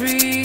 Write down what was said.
tree.